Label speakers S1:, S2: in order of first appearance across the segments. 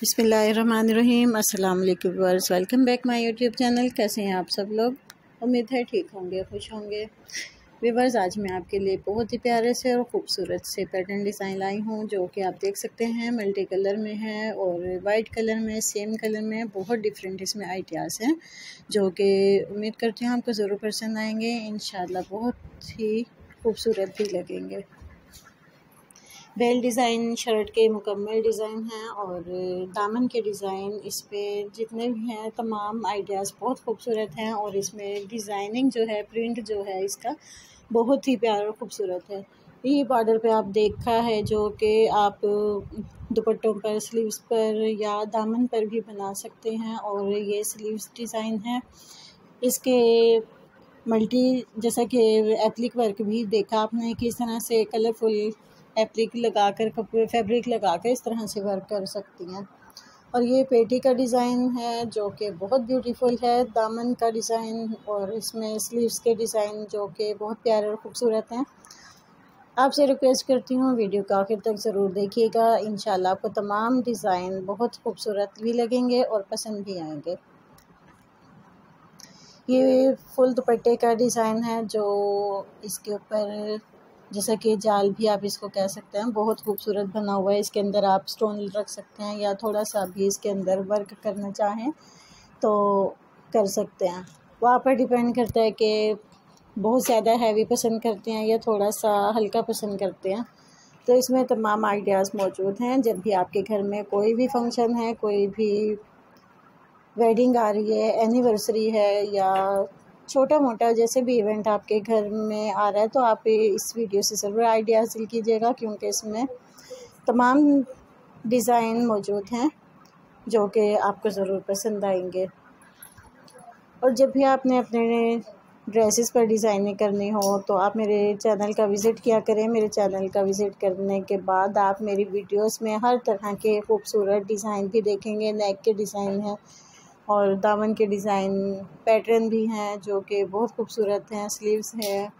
S1: बिसमीम अस्सलाम वालेकुम verse welcome back my YouTube channel. कैसे हैं आप सब लोग? उम्मीद है ठीक होंगे, खुश होंगे। वीवर्स आज मैं आपके लिए बहुत ही प्यारे से और ख़ूबसूरत से पैटर्न डिज़ाइन लाई हूँ, जो कि आप देख सकते हैं, मल्टी कलर में है और वाइट कलर में, सेम कलर में, बहुत डिफरेंट इसमें आइडियाज़ हैं, जो कि उम्मीद करती हूँ आपको ज़रूर पसंद आएँगे। इन बहुत ही खूबसूरत भी लगेंगे। बेल डिज़ाइन शर्ट के मुकम्मल डिज़ाइन हैं और दामन के डिज़ाइन, इस पर जितने भी हैं, तमाम आइडियाज़ बहुत खूबसूरत हैं और इसमें डिज़ाइनिंग जो है, प्रिंट जो है इसका बहुत ही प्यारा और ख़ूबसूरत है। ये बॉर्डर पे आप देखा है जो कि आप दुपट्टों पर, स्लीव्स पर या दामन पर भी बना सकते हैं और ये स्लीव्स डिज़ाइन है। इसके मल्टी, जैसा कि एप्लिक वर्क भी देखा आपने किस तरह से कलरफुल एप्लिक लगा कर कपड़े फैब्रिक लगा कर इस तरह से वर्क कर सकती हैं। और ये पेटी का डिज़ाइन है जो कि बहुत ब्यूटीफुल है। दामन का डिज़ाइन और इसमें स्लीव्स के डिज़ाइन जो कि बहुत प्यारे और ख़ूबसूरत हैं। आपसे रिक्वेस्ट करती हूँ, वीडियो को आखिर तक ज़रूर देखिएगा। इन आपको तमाम डिज़ाइन बहुत खूबसूरत भी लगेंगे और पसंद भी आएँगे। ये फुल दुपट्टे का डिज़ाइन है जो इसके ऊपर जैसा कि जाल भी आप इसको कह सकते हैं, बहुत खूबसूरत बना हुआ है। इसके अंदर आप स्टोन रख सकते हैं या थोड़ा सा भी इसके अंदर वर्क करना चाहें तो कर सकते हैं। वहाँ पर डिपेंड करता है कि बहुत ज़्यादा हैवी पसंद करते हैं या थोड़ा सा हल्का पसंद करते हैं। तो इसमें तमाम आइडियाज़ मौजूद हैं। जब भी आपके घर में कोई भी फ़ंक्शन है, कोई भी वेडिंग आ रही है एनिवर्सरी है या छोटा मोटा जैसे भी इवेंट आपके घर में आ रहा है तो आप इस वीडियो से ज़रूर आइडिया हासिल कीजिएगा क्योंकि इसमें तमाम डिज़ाइन मौजूद हैं, जो कि आपको ज़रूर पसंद आएँगे। और जब भी आपने अपने ड्रेसेस पर डिज़ाइनिंग करनी हो तो आप मेरे चैनल का विज़िट किया करें। मेरे चैनल का विज़िट करने के बाद आप मेरी वीडियोस में हर तरह के खूबसूरत डिज़ाइन भी देखेंगे नेक के डिज़ाइन हैं। और दामन के डिज़ाइन पैटर्न भी हैं जो कि बहुत खूबसूरत हैं, स्लीव्स हैं,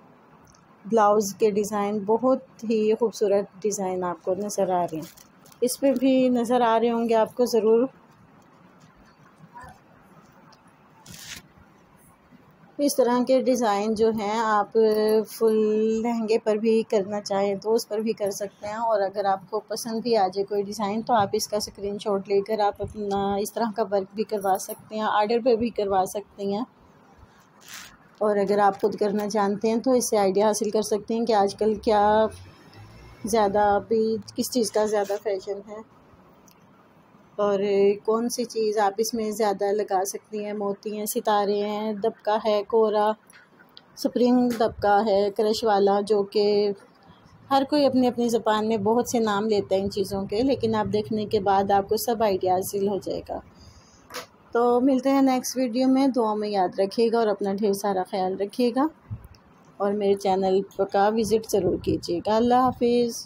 S1: ब्लाउज़ के डिज़ाइन बहुत ही खूबसूरत डिज़ाइन आपको नज़र आ रहे हैं। इस पर भी नज़र आ रहे होंगे आपको ज़रूर। इस तरह के डिज़ाइन जो हैं, आप फुल लहंगे पर भी करना चाहें तो उस पर भी कर सकते हैं। और अगर आपको पसंद भी आ जाए कोई डिज़ाइन तो आप इसका स्क्रीनशॉट लेकर आप अपना इस तरह का वर्क भी करवा सकते हैं, आर्डर पर भी करवा सकते हैं। और अगर आप खुद करना जानते हैं तो इससे आइडिया हासिल कर सकते हैं कि आजकल क्या ज़्यादा अभी किस चीज़ का ज़्यादा फ़ैशन है। और कौन सी चीज़ आप इसमें ज़्यादा लगा सकती हैं? मोती हैं, सितारे हैं, दबका है कोरा स्प्रिंग दबका है, क्रश वाला, जो कि हर कोई अपनी अपनी ज़बान में बहुत से नाम लेता है इन चीज़ों के, लेकिन आप देखने के बाद आपको सब आइडिया हासिल हो जाएगा। तो मिलते हैं नेक्स्ट वीडियो में। दुआ में याद रखिएगा और अपना ढेर सारा ख्याल रखिएगा। और मेरे चैनल का विज़िट ज़रूर कीजिएगा। अल्लाह हाफिज़।